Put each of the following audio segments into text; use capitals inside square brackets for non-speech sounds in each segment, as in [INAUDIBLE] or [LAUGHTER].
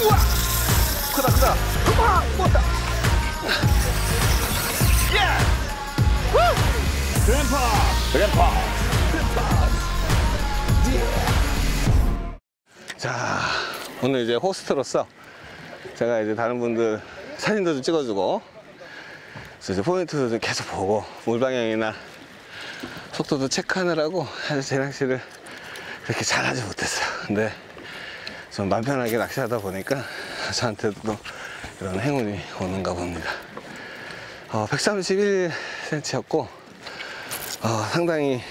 우와! 크다, 크다. 우와! 먹었다. 예! 후! 그랜파! 그랜파! 자, 오늘 이제 호스트로서 제가 이제 다른 분들 사진도 좀 찍어주고 그래서 포인트도 좀 계속 보고 물 방향이나 속도도 체크하느라고 사실 제 낚시를 그렇게 잘하지 못했어요. 근데 좀맘 편하게 낚시하다 보니까 저한테도 또 이런 행운이 오는가 봅니다. 어, 131cm였고 어, 상당히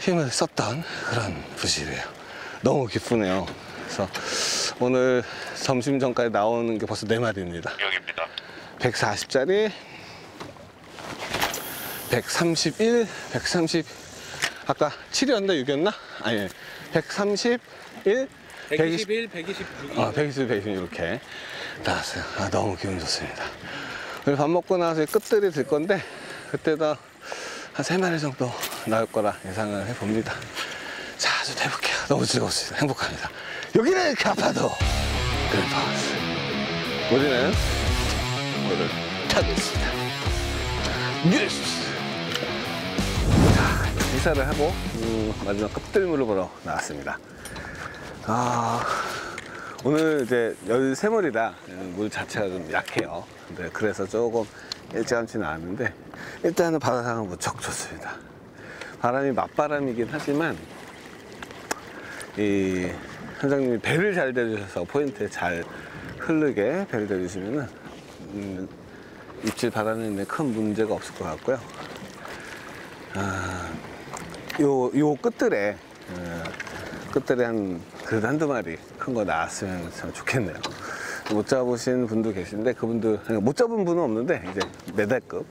힘을 썼던 그런 부실이에요. 너무 기쁘네요. 그래서 오늘 점심 전까지 나오는 게 벌써 네 마리입니다. 여기입니다. 140짜리 131, 130 아까 7이었나 6이었나? 아니 131, 120, 121, 126이 아, 120, 120 이렇게 나왔어요. 아, 너무 기분 좋습니다. 오늘 밥 먹고 나서 끝들이 들 건데 그때도 한세 마리 정도 나올 거라 예상을 해봅니다. 자, 좀 해볼게요. 너무 즐거웠습니다. 행복합니다. 여기는 카파도 그랜파우스. 우리는 물을 타겠습니다. 뉴스! 자, 인사를 하고 음, 마지막 끝들물을 보러 나왔습니다. 아, 오늘 이제 13머리라 물 자체가 좀 약해요. 근데 그래서 조금 일찌감치 나왔는데 일단은 바다상은 무척 좋습니다. 바람이 맞바람이긴 하지만 이 선장님이 배를 잘 대주셔서 포인트에 잘 흐르게 배를 대주시면은 음, 입질 바다는 큰 문제가 없을 것 같고요. 아, 요, 요 끝들에 어, 끝들에 한 그래도 한두 마리 큰 거 나왔으면 참 좋겠네요. 못 잡으신 분도 계신데 그분들 못 잡은 분은 없는데 이제 메달급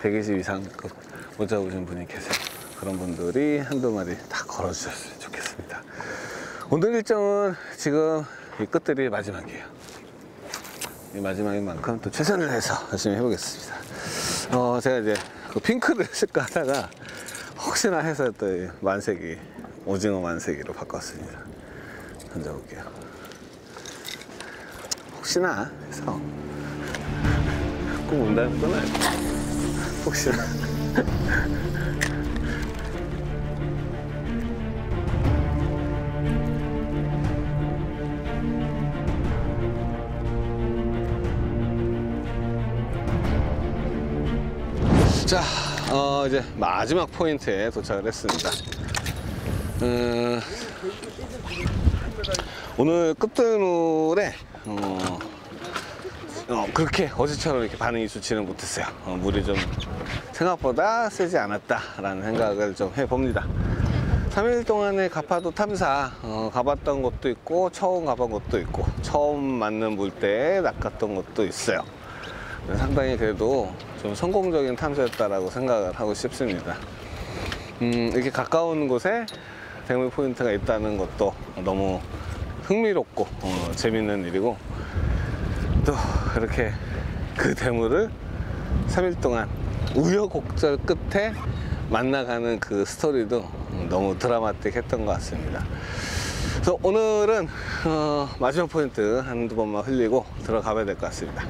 120 이상급 못 잡으신 분이 계세요. 그런 분들이 한두 마리 다 걸어주셨으면 좋겠습니다. 오늘 일정은 지금 이 끝들이 마지막이에요. 이 마지막인 만큼 또 최선을 다해서 열심히 해보겠습니다. 어, 제가 이제 그 핑크를 [LAUGHS] 쓸까 하다가 혹시나 해서 또이 만세기, 오징어 만세기로 바꿨습니다. 던져볼게요. 혹시나 해서 꼭건 아니고 혹시나 [LAUGHS] 자, 어, 이제 마지막 포인트에 도착을 했습니다. 음, 오늘 끝들물에 어, 어, 그렇게 어제처럼 이렇게 반응이 좋지는 못했어요. 어, 물이 좀 생각보다 세지 않았다라는 생각을 좀 해봅니다. 3일 동안의 가파도 탐사 어, 가봤던 것도 있고 처음 가본 것도 있고 처음 맞는 물때에 낚았던 것도 있어요. 상당히 그래도 좀 성공적인 탐사였다라고 생각을 하고 싶습니다. 음, 이렇게 가까운 곳에 대물 포인트가 있다는 것도 너무 흥미롭고 어, 재밌는 일이고 또 이렇게 그 대물을 3일 동안 우여곡절 끝에 만나가는 그 스토리도 너무 드라마틱했던 것 같습니다. 그래서 오늘은 어, 마지막 포인트 한두 번만 흘리고 들어가봐야 될 것 같습니다.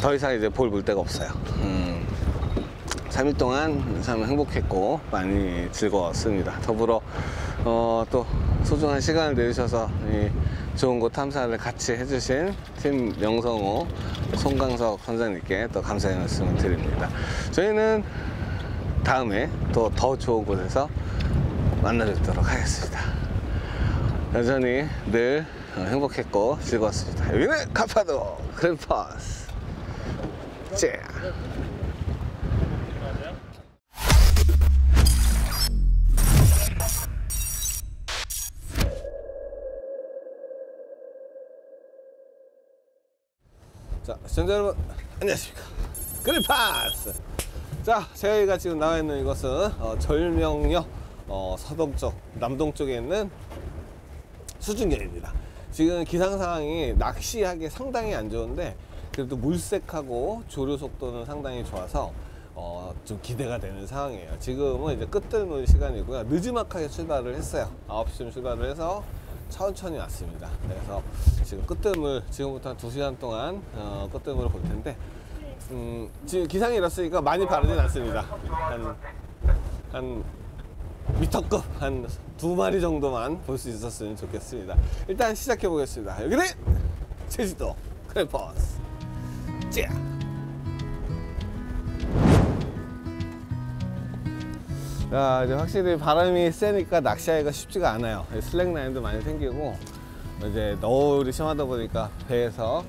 더 이상 이제 볼 물데가 없어요. 음, 3일 동안 참 행복했고 많이 즐거웠습니다. 더불어 어, 또 소중한 시간을 내주셔서 이 좋은 곳 탐사를 같이 해주신 팀 명성호 송강석 선장님께 또 감사의 말씀을 드립니다. 저희는 다음에 또 더 좋은 곳에서 만나뵙도록 하겠습니다. 여전히 늘 행복했고 즐거웠습니다. 여기는 카파도 그랜파스 째. 시청자 여러분, 안녕하십니까. 그린파스! 자, 저희가 지금 나와 있는 이것은 어, 절명역 어, 서동쪽, 남동쪽에 있는 수중계입니다. 지금 기상 상황이 낚시하기 상당히 안 좋은데 그래도 물색하고 조류 속도는 상당히 좋아서 어, 좀 기대가 되는 상황이에요. 지금은 이제 끝들물 시간이고요. 늦지막하게 출발을 했어요. 9시쯤 출발을 해서 천천히 왔습니다. 그래서 지금 끝뜸을 지금부터 한 2시간 동안 어, 끝뜸을 볼 텐데 음, 지금 기상이 이렇으니까 많이 바르진 않습니다. 한, 한 미터급 한 두 마리 정도만 볼 수 있었으면 좋겠습니다. 일단 시작해 보겠습니다. 여기는 제주도 그램퍼스. 짜! 야, 이제 확실히 바람이 세니까 낚시하기가 쉽지가 않아요. slack line도 많이 생기고, 이제 너울이 심하다 보니까 배에서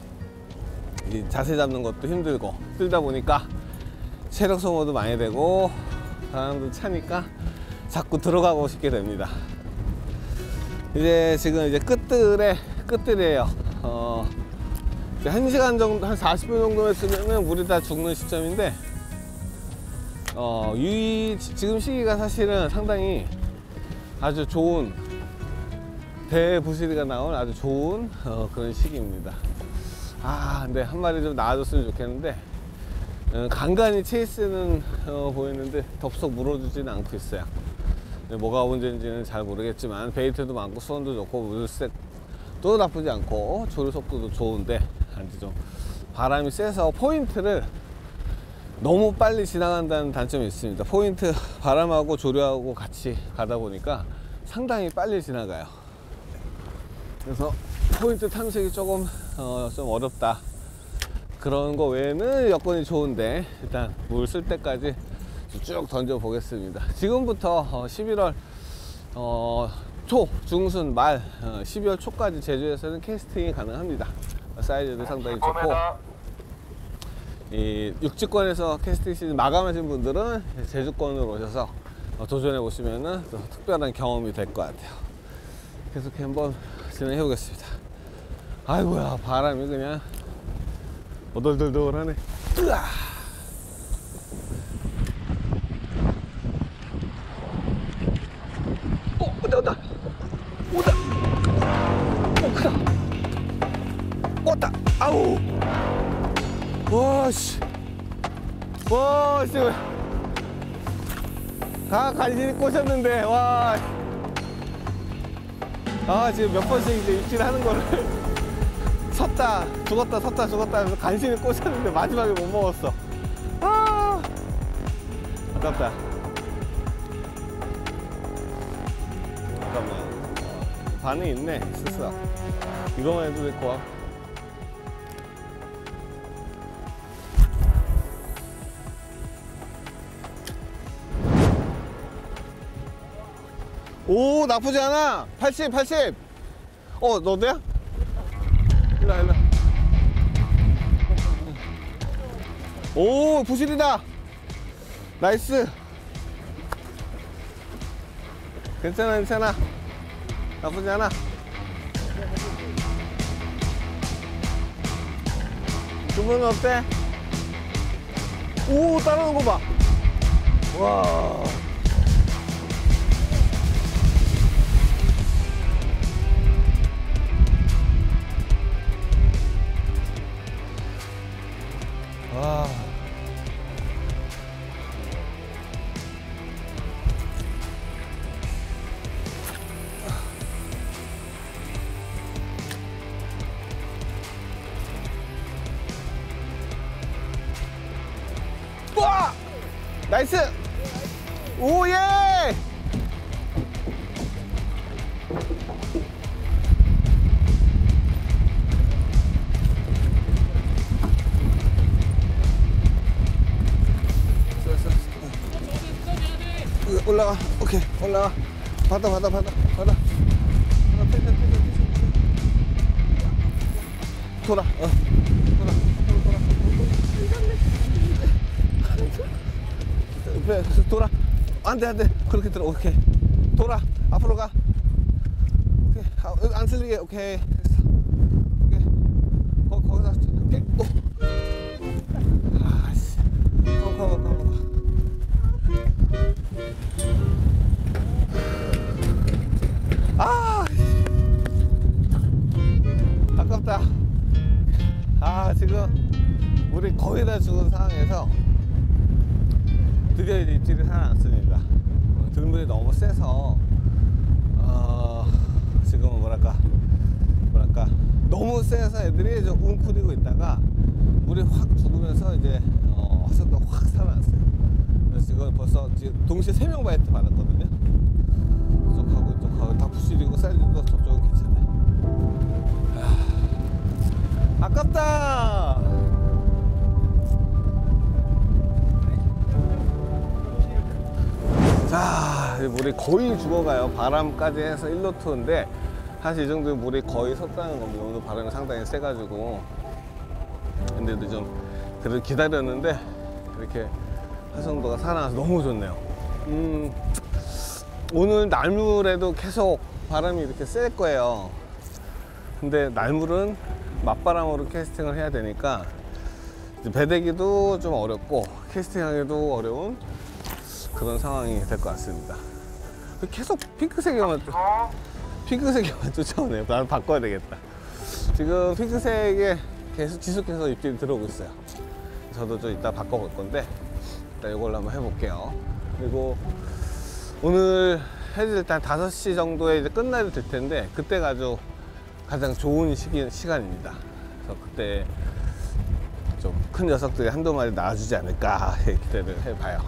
이 자세 잡는 것도 힘들고, 힘들다 보니까 체력 소모도 많이 되고, 바람도 차니까 자꾸 들어가고 싶게 됩니다. 이제 지금 이제 끝들에, 끝들이에요. 어, 이제 한 시간 정도, 한 40분 정도 했으면 물이 다 죽는 시점인데, 어, 이 지금 시기가 사실은 상당히 아주 좋은 대부시리가 나온 아주 좋은 어, 그런 시기입니다. 아, 근데 한 마리 좀 나와줬으면 좋겠는데 어, 간간히 체이스는 어, 보이는데 덥석 물어주지는 않고 있어요. 뭐가 문제인지는 잘 모르겠지만 베이트도 많고 수온도 좋고 물색도 나쁘지 않고 조류 속도도 좋은데 아주 좀 바람이 세서 포인트를 너무 빨리 지나간다는 단점이 있습니다. 포인트 바람하고 조류하고 같이 가다 보니까 상당히 빨리 지나가요. 그래서 포인트 탐색이 조금 어, 좀 어렵다. 그런 거 외에는 여건이 좋은데 일단 물 쓸 때까지 쭉 던져 보겠습니다. 지금부터 어, 11월 어, 초, 중순, 말, 어, 12월 초까지 제주에서는 캐스팅이 가능합니다. 사이즈도 상당히 좋고 이 육지권에서 캐스팅 시즌 마감하신 분들은 제주권으로 오셔서 어, 도전해 보시면은 또 특별한 경험이 될 것 같아요. 계속 한번 진행해 보겠습니다. 아이고야 바람이 그냥 오돌돌돌하네. 으아! 어, 온다 온다. 오 크다. 왔다. 아우. 와, 씨. 와, 씨. 다 간신히 꽂혔는데, 와. 아, 지금 몇 번씩 이제 입질 하는 거를 [LAUGHS] 섰다, 죽었다, 섰다, 죽었다 하면서 간신히 꽂혔는데 마지막에 못 먹었어. 아, 아깝다. 잠깐만. 어, 반응이 있네, 스스. 이거만 해도 될 거야. 오 나쁘지 않아. 80 80어 와, 일로 와. 오 부시리다. nice. 괜찮아 괜찮아. 나쁘지 않아. 주문은 어때? 오 따라오는 거봐. 와 와. 와! 나이스! 오예! 올라가. 오케이. 올라가. 받아, 받아, 받아, 받아. 받아, 텐션, 텐션, 텐션. 돌아. 어. 돌아. 돌아. 돌아. 안 돼, 안 돼. 그렇게 들어. 오케이. 돌아. 앞으로 가. 오케이. 안 쓸리게. 오케이. 입질이 살아났습니다. 어, 등불이 너무 세서 어, 지금은 뭐랄까 뭐랄까 너무 세서 애들이 좀 웅크리고 있다가 물이 확 죽으면서 이제 어, 화석도 확 살아났어요. 그래서 지금 벌써 지금 동시에 3명 바이트 받았거든요. 자, 이제 물이 거의 죽어가요. 바람까지 해서 1노트인데 사실 이 정도면 물이 거의 섰다는 겁니다. 오늘 바람이 상당히 세가지고. 근데도 좀 그래도 기다렸는데 이렇게 화성도가 살아나서 너무 좋네요. 음, 오늘 날물에도 계속 바람이 이렇게 셀 거예요. 근데 날물은 맞바람으로 캐스팅을 해야 되니까 이제 배대기도 좀 어렵고 캐스팅하기도 어려운 그런 상황이 될 것 같습니다. 계속 핑크색에만 핑크색에만 [LAUGHS] 쫓아오네요. 나는 바꿔야 되겠다. 지금 핑크색에 계속 지속해서 입질이 들어오고 있어요. 저도 좀 이따 바꿔볼 건데 일단 이걸로 한번 해볼게요. 그리고 오늘 해질 일단 5시 정도에 이제 끝나야 될 텐데 그때가 아주 가장 좋은 시기, 시간입니다. 그래서 그때 좀 큰 녀석들이 한두 마리 나와주지 않을까 [LAUGHS] 기대를 해봐요.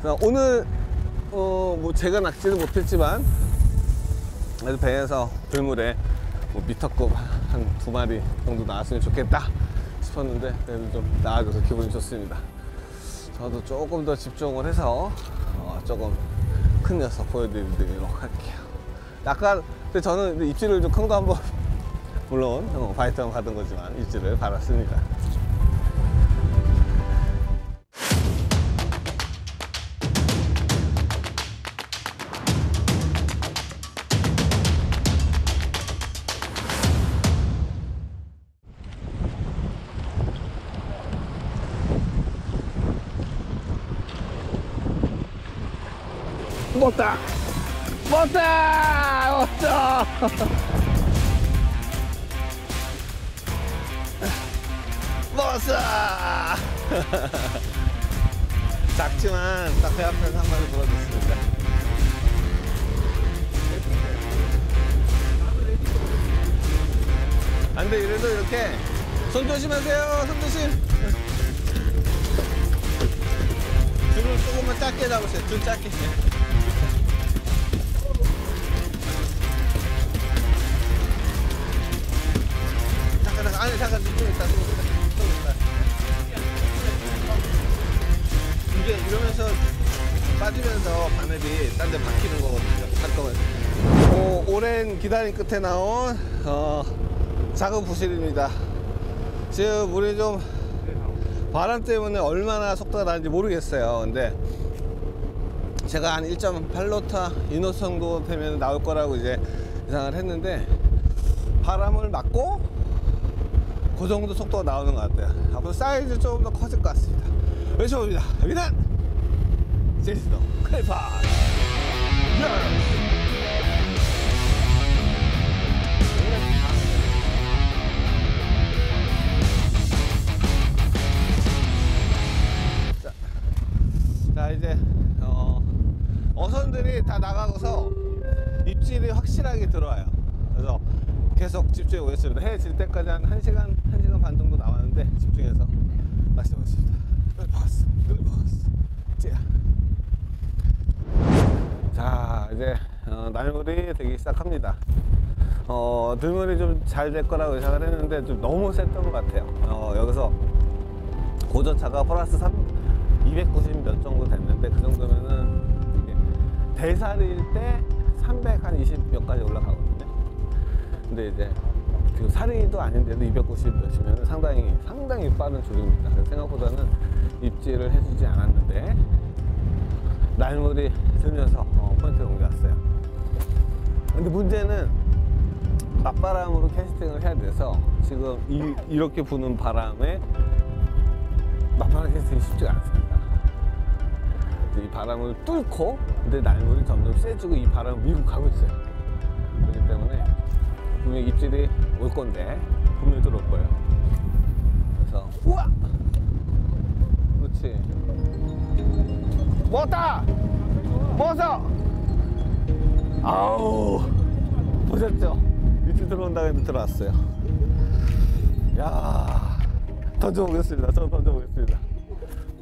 그래서 오늘 어, 뭐 제가 낚지는 못했지만 그래도 배에서 들물에 뭐 미터급 한 두 마리 정도 나왔으면 좋겠다 싶었는데 그래도 좀 나와줘서 기분이 좋습니다. 저도 조금 더 집중을 해서 어, 조금 큰 녀석 보여드리도록 할게요. 아까 근데 저는 입질을 좀 큰 거 한번 [LAUGHS] 물론 어, 바이트만 받은 거지만 입질을 받았습니다. 먹다! 먹다! 먹다! 먹었어! 작지만 딱 배 앞에서 한 마리 돌아줬습니다. 안 돼, 이래도 이렇게 손 조심하세요, 손 조심. 줄을 조금만 작게 잡으세요, 줄 작게. 잠깐, 잠깐, 좀 있다, 좀 있다, 좀 있다. 이게 이러면서 빠지면서 바늘이 딴 데 박히는 거거든요. 잠깐만. 오, 오랜 기다림 끝에 나온, 어, 작은 부실입니다. 지금 물이 좀 바람 때문에 얼마나 속도가 나는지 모르겠어요. 근데 제가 한 1.8노타 이노 정도 되면 나올 거라고 이제 예상을 했는데 바람을 맞고 그 정도 속도가 나오는 것 같아요. 앞으로 사이즈 조금 더 커질 것 같습니다. 외쳐봅니다. 위단 제시도 클리파 자, 자 이제 어, 어선들이 다 나가고서 입질이 확실하게 들어와요. 그래서 계속 집중해 보겠습니다. 해질 때까지 한 1시간, 1시간 반 정도 남았는데 집중해서 마시보겠습니다 글버스, 글버스. 자. 자, 이제 어, 날물이 되기 시작합니다. 어, 들물이 좀 잘 될 거라고 예상을 했는데 좀 너무 셌던 것 같아요. 어, 여기서 고전차가 플러스 3, 290 몇 정도 됐는데 그 정도면은 대살일 때300한20 몇까지 올라가거든요. 근데 이제 지금 살이도 아닌데도 290 몇이면 상당히 상당히 빠른 줄입니다. 생각보다는 입질을 해주지 않았는데 날물이 들면서 어, 포인트를 옮겨왔어요. 근데 문제는 맞바람으로 캐스팅을 해야 돼서 지금 이, 이렇게 부는 바람에 맞바람 캐스팅이 쉽지가 않습니다. 이 바람을 뚫고 근데 날물이 점점 세지고 이 바람을 밀고 가고 있어요. 그렇기 때문에 분명히 입질이 올 건데 분명히 들어올 거예요. 그래서 우와! 그렇지. 먹었다! 먹었어! 아우 보셨죠? 입질 들어온다고 해도 들어왔어요. 야 던져보겠습니다. 저 던져보겠습니다.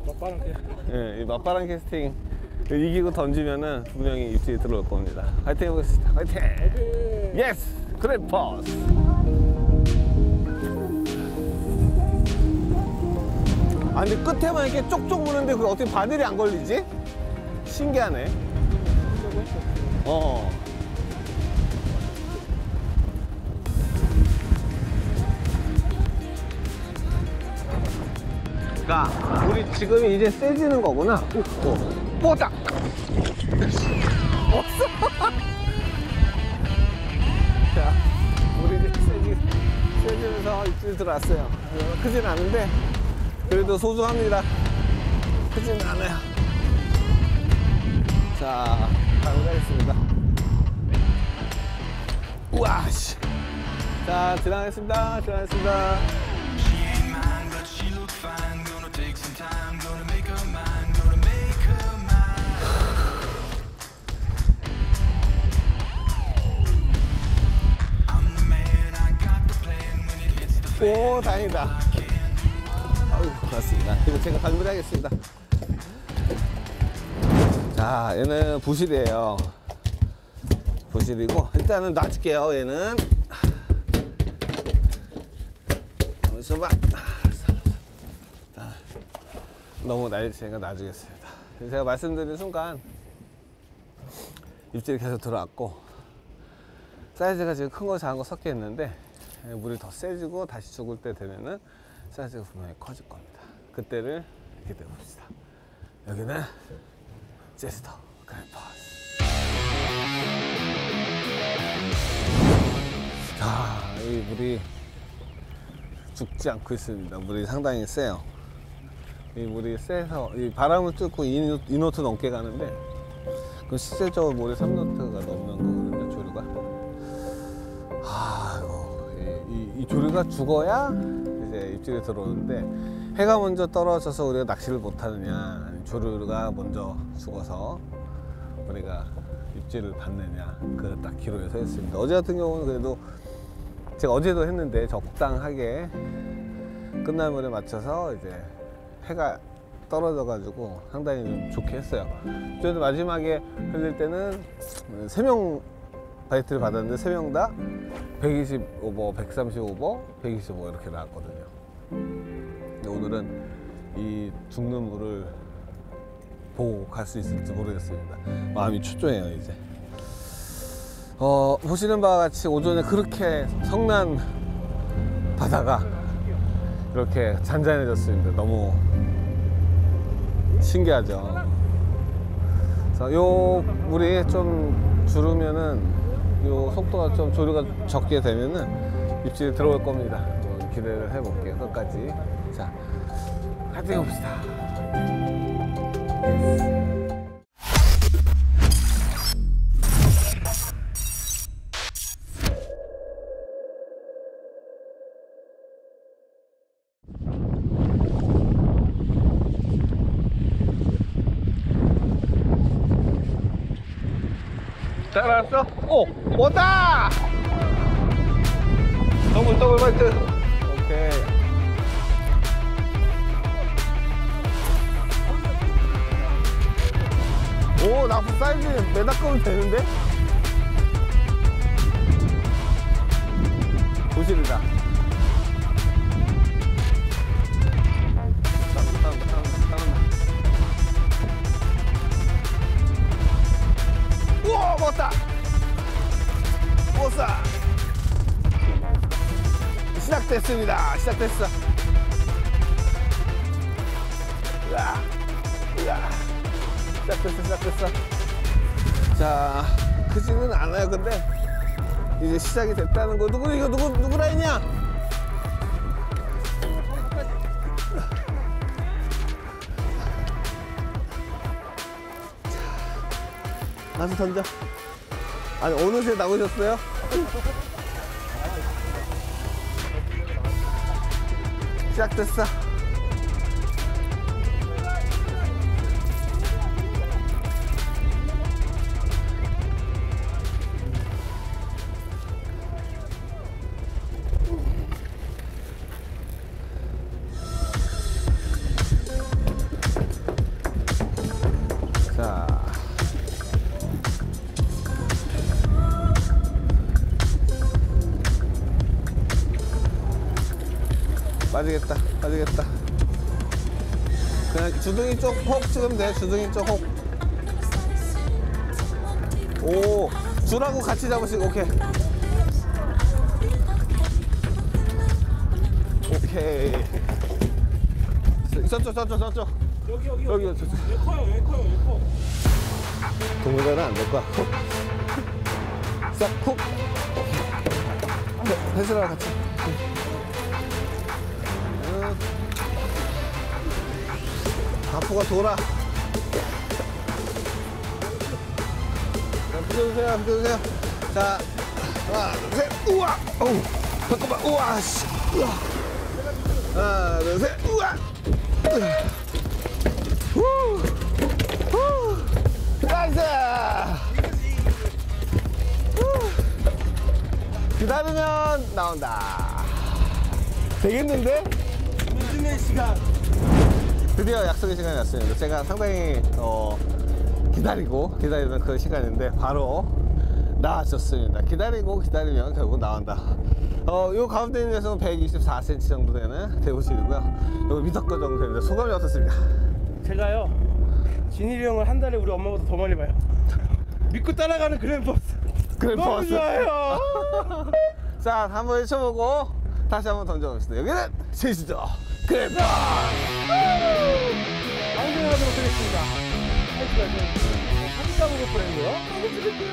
맞바람 캐. 예, 이 맞바람 캐스팅 이기고 던지면은 분명히 입질이 들어올 겁니다. 화이팅 해보겠습니다. 화이팅! yes! 그램퍼스! 아 근데 끝에만 이렇게 쪽쪽 무는데 그게 어떻게 바늘이 안 걸리지? 신기하네. 어. 그러니까 우리 지금 이제 세지는 거구나. 오, 오. 뽀짝. 없어. [LAUGHS] 자, 우리 이제 세지, 세지면서 입질 들어왔어요. 어, 크진 않은데 그래도 소중합니다. 크진 않아요. 자, 가보겠습니다. 우와, 씨. 자, 지나가겠습니다. 지나가겠습니다. 오, 다행이다. 아유, 고맙습니다. 이거 제가 방문하겠습니다. 자, 얘는 부실이에요. 부실이고, 일단은 놔줄게요, 얘는. 너무 날, 제가 놔주겠습니다. 제가 말씀드린 순간, 입질이 계속 들어왔고, 사이즈가 지금 큰 거 작은 거 섞여 있는데 예, 물이 더 세지고 다시 죽을 때 되면은 사이즈가 분명히 커질 겁니다. 그때를 기대해 봅시다. 여기는 제스터 그래퍼스. 자, 이 물이 죽지 않고 있습니다. 물이 상당히 세요. 이 물이 세서 이 바람을 뚫고 2노, 2노트 넘게 가는데 그 실질적으로 물이 3노트가 넘는 거거든요. 조류가. 아이고 이, 이, 이 조류가 죽어야 이제 입질이 들어오는데 해가 먼저 떨어져서 우리가 낚시를 못하느냐 조류가 먼저 죽어서 우리가 입질을 받느냐 그 딱 기로에 서 있습니다 어제 같은 경우는 그래도 제가 어제도 했는데 적당하게 끝날 물에 맞춰서 이제 해가 떨어져 가지고 상당히 좀 좋게 했어요 저도 마지막에 흘릴 때는 세명 바이트를 받았는데 세명다 125버, 135버, 125 이렇게 나왔거든요. 오늘은 이 죽는 물을 보고 갈 수 있을지 모르겠습니다. 마음이 초조해요 이제. 어, 보시는 바와 같이 오전에 그렇게 성난 바다가 이렇게 잔잔해졌습니다. 너무 신기하죠. 요 물이 좀 줄으면은 요 속도가 좀 조류가 적게 되면은 입질이 들어올 겁니다. 좀 기대를 해볼게요. 끝까지. 자, 파이팅 해봅시다. 따라왔어? 오! 왔다! 더블 더블 바이트 오케이 오 나쁜 사이즈 메다 끄면 되는데? 싸운다 우와 먹었다. 먹었어 시작됐습니다. 시작됐어. 으아 시작됐어 시작됐어. 자 크지는 않아요 근데. 이제 시작이 됐다는 거. 누구 이거 누구 누구 라인이야? 나서 던져. 아니 어느새 나오셨어요? 시작됐어 주둥이 쪽혹 찍으면 돼 주둥이 쪽 혹 오 줄하고 같이 잡으시고 오케이. 오케이. 저쪽 저쪽 저쪽 여기 여기 여기. 저쪽 얘 커요 얘 커요 얘 커. 동물원은 안될 거야. 싹훅. 펜슬랑 같이 바프가 돌아 자, 비켜주세요 비켜주세요. 자 하나 둘 셋. 우와! 어우 잠깐만. 우와 씨. 우와. 하나 둘 셋. 우와. 후 후. nice! 후. 기다리면 나온다. 되겠는데? 시간. 드디어 약 속의 시간이 왔습니다. 제가 상당히 어, 기다리고 기다리던 그 시간인데 바로 나와줬습니다. 기다리고 기다리면 결국 나온다. 어, 요 가운데 있는 녀석은 124cm 정도 되는 대우실이고요. 요 미터거 정도 되는데 소감이 어떻습니까? 제가요 진일이 형을 한 달에 우리 엄마보다 더 많이 봐요. 믿고 따라가는 그랜버스. 그래 너무 버스. 좋아요. [LAUGHS] 자, 한번 해쳐보고 다시 한번 던져봅시다. 여기는 제시죠. 그래 버스. 방송하도록 하겠습니다. 사진 까먹을 뻔했네요. 너무 재밌고요.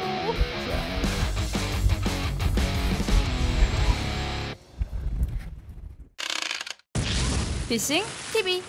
피싱 TV